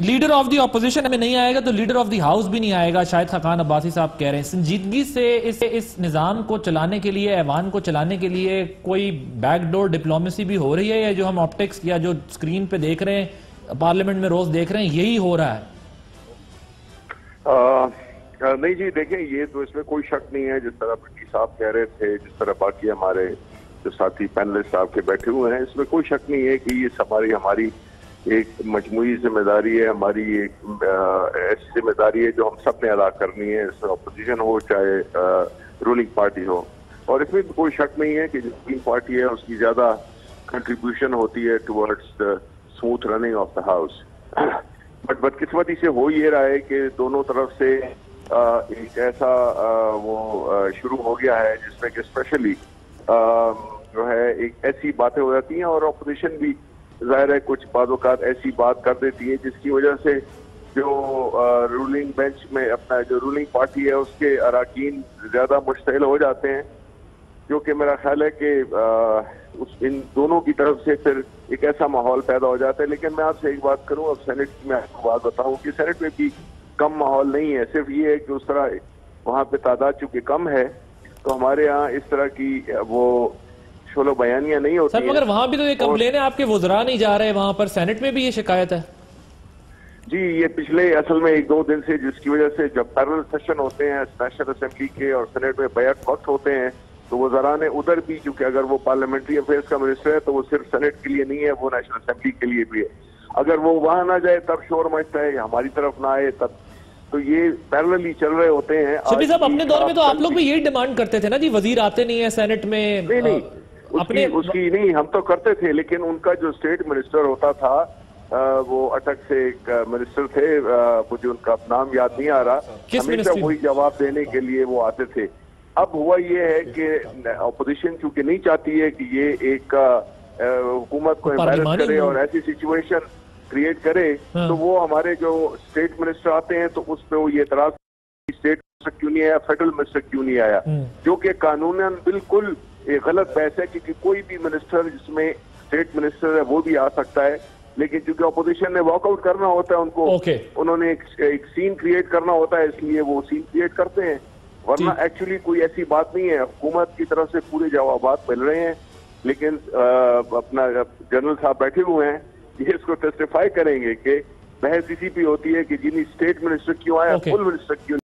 Leader of the opposition में नहीं आएगा तो लीडर ऑफ़ दी हाउस भी नहीं आएगा शायद खकान अब्बासी साहब कह रहे हैं। संजीदगी से इस इस निज़ाम को चलाने के लिए ऐवान को चलाने के लिए कोई बैकडोर डिप्लोमेसी भी हो रही है या जो हम ऑप्टिक्स या जो स्क्रीन पे देख रहे हैं पार्लियामेंट में रोज देख रहे हैं यही हो रहा है? आ, नहीं जी देखें ये तो इसमें कोई शक नहीं है जिस तरह भट्टी साहब कह रहे थे जिस तरह बाकी हमारे जो साथी पैनलिस्ट साहब के बैठे हुए हैं इसमें कोई शक नहीं है कि ये हमारी हमारी एक मजमू ज़िम्मेदारी है, हमारी एक ऐसी ज़िम्मेदारी है जो हम सबने अदा करनी है अपोजिशन हो, चाहे रूलिंग पार्टी हो। और इसमें कोई शक नहीं है कि जो रूलिंग पार्टी है, उसकी ज़्यादा कंट्रीब्यूशन होती है towards the smooth running of the house but बदकिस्मती से हो ये रहा है कि दोनों तरफ़ से एक ऐसा वो शुरू हो गया है, जिसमें कि स्पेशली जो है, एक ऐसी बातें हो जाती हैं और अपोजिशन भी ज़ाहिर है कुछ बाज़ात ऐसी बात कर देती है, जिसकी वजह से जो रूलिंग बेंच में अपना जो रूलिंग पार्टी है, उसके अरकान ज़्यादा मुश्तिल हो जाते हैं। क्योंकि मेरा ख्याल है कि उस, इन दोनों की तरफ़ से फिर एक ऐसा माहौल पैदा हो जाता है। लेकिन मैं आपसे एक बात करूँ, अब सेनेट मैं आपको बात बताऊँ कि सेनेट में भी कम माहौल नहीं है। सिर्फ़ ये है कि उस तरह वहाँ पे तादाद चूँकि कम है तो हमारे यहाँ इस तरह की, वो शोलो बयानियाँ नहीं होती सर मगर वहाँ भी तो ये कंप्लेन है आपके वजरा नहीं जा रहे वहाँ पर सेनेट में भी ये शिकायत है। जी ये पिछले असल में एक दो दिन से जिसकी वजह से जब पैरल सेशन होते हैं नेशनल असेंबली के और सेनेट में बैक वक्त होते हैं तो वो जरा ने उधर भी क्योंकि अगर वो पार्लियामेंट्री अफेयर्स का मिनिस्टर है तो वो सिर्फ़ सेनेट के लिए नहीं है वो नेशनल असेंबली के लिए भी है। अगर वो वहाँ ना जाए तब शोर मचता है हमारी तरफ़ ना आए तब। तो ये पैरेलली चल रहे होते हैं। साहब अपने दौर में तो आप लोग भी यही डिमांड करते थे ना जी वज़ीर आते नहीं है सेनेट में नहीं नहीं। उसकी, अपने उसकी नहीं हम तो करते थे लेकिन उनका जो स्टेट मिनिस्टर होता था आ, वो अटक से एक मिनिस्टर थे मुझे उनका नाम याद नहीं आ रहा। हमेशा वही जवाब देने के लिए वो आते थे। अब हुआ ये है कि अपोजिशन चूँकि नहीं चाहती है कि ये एक हुकूमत को एम्बेरस करे और ऐसी सिचुएशन क्रिएट करे हाँ। तो वो हमारे जो स्टेट मिनिस्टर आते हैं तो उस पर वो ये एतराज़ स्टेट मिनिस्टर क्यों नहीं आया फेडरल मिनिस्टर क्यों नहीं आया? हाँ। जो कि कानूनन बिल्कुल एक गलत बहस है क्योंकि कोई भी मिनिस्टर जिसमें स्टेट मिनिस्टर है वो भी आ सकता है। लेकिन चूँकि अपोजिशन ने वॉकआउट करना होता है उनको okay. उन्होंने एक, एक सीन क्रिएट करना होता है इसलिए वो सीन क्रिएट करते हैं। वरना एक्चुअली कोई ऐसी बात नहीं है। हुकूमत की तरफ़ से पूरे जवाब मिल रहे हैं। लेकिन आ, अपना जनरल साहब बैठे हुए हैं ये इसको टेस्टिफाई करेंगे कि बहस इसी भी होती है कि जिन्हें स्टेट मिनिस्टर क्यों आया फुल मिनिस्टर क्यों